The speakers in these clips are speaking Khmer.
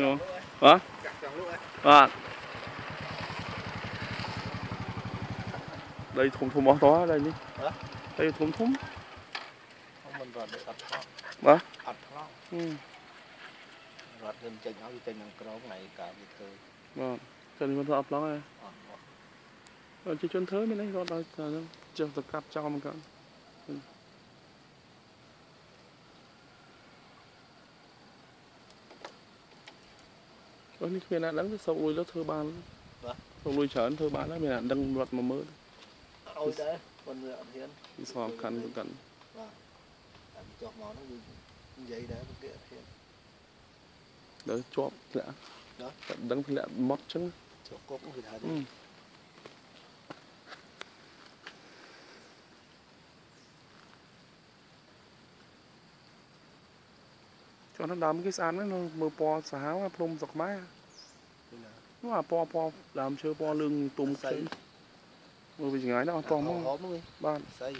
Nhiều. Hả? À. Đây thùng thùng bó to đây đi. Hả? Đây thùng thùng. មិនរត់អត់ឆ្លងបាទអត់ឆ្លង Ừ. រត់យើងចេញឲ្យវាចេញនឹងក្រមថ្ងៃកាលវាធ្វើ Vâng. Cho nên con thợ lắm này. អត់មក Ờ, chỉ chân thới bên đây rồi đây chờ đâu. Chờ tập cặp cho một cái. Ừ. Ơ, នេះគ្មានណាដឹងទេសោកលុយលើធ្វើបានបាទសោកលុយច្រើនធ្វើបានហើយមានណាដឹងរត់មកមើលឲ្យដែរប៉ុន្តែអត់ហ៊ានពីសំខាន់ទៅកាន់តែចុះមកហ្នឹងវានិយាយដែរវាគេអត់ហ៊ានដល់ជាប់ធ្លាក់ណាតែដឹងធ្លាក់មកចឹងចុះគុកគឺថា ចុះនៅដើមគេស្អាតណាស់នៅមើលពណ៌សាហាវណាភ្នំស្រុកខ្មែរនោះអាពណ៌ពណ៌ដើមឈើពណ៌លឿងទុំខ្ចីមើលវាចង្ងាយណាស់អត់តោះមកហមហ្នឹងបាទស្អី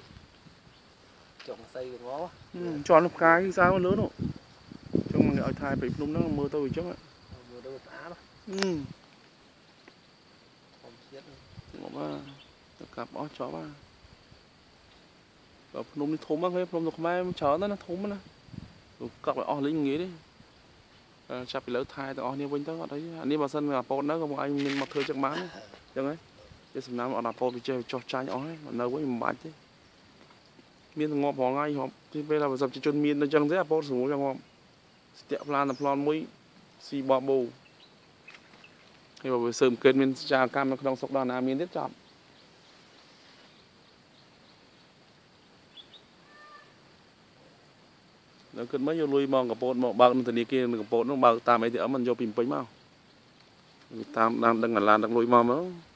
ចុងស្អីងល់អឺជាន់នៅផ្កាយគេស្អាតមកលឿននោះចឹងមកគេឲ្យថែពីភ្នំហ្នឹងមើលទៅអញ្ចឹងហ៎មើលទៅស្អាតអឺហមជាតិមកបាទទៅកាប់អស់ចប់បាទដល់ភ្នំនេះធំហ្នឹងគេភ្នំស្រុកខ្មែរច្រើនណាស់ណាធំណាស់ទៅ កាប់ឲ្យអស់លេងងាយទេអឺចាប់ពីលើថែទាំងអស់នេះវិញទៅអត់អីអានេះបើសិនអាប៉ូតនៅក៏មកឯងមានមកធ្វើចឹងបានទេចឹងហើយជាសំណាមអត់អាប៉ូតវាចេះចោះចាញ់អស់ហើយនៅវិញមិនបាច់ទេមានតែងាប់រងថ្ងៃរាប់ទីពេលថាបើសិនជាជនមាននៅចឹងទេអាប៉ូតស្រួលចឹងងាប់ស្ទាក់ផ្លានតែប្លន់មួយស៊ីបបោហើយបើវាសើមកើតមានចារកម្មនៅក្នុងស្រុកដល់ណាមានទៀតចាប់ ដល់គិតមកយកលុយមកកប៉ូតមកបើកនៅធនាគារនៅកប៉ូតនោះបើកតាម ATM មិនយកពីពេញមកតាមតាមដឹងអាឡានដឹកលុយមកមក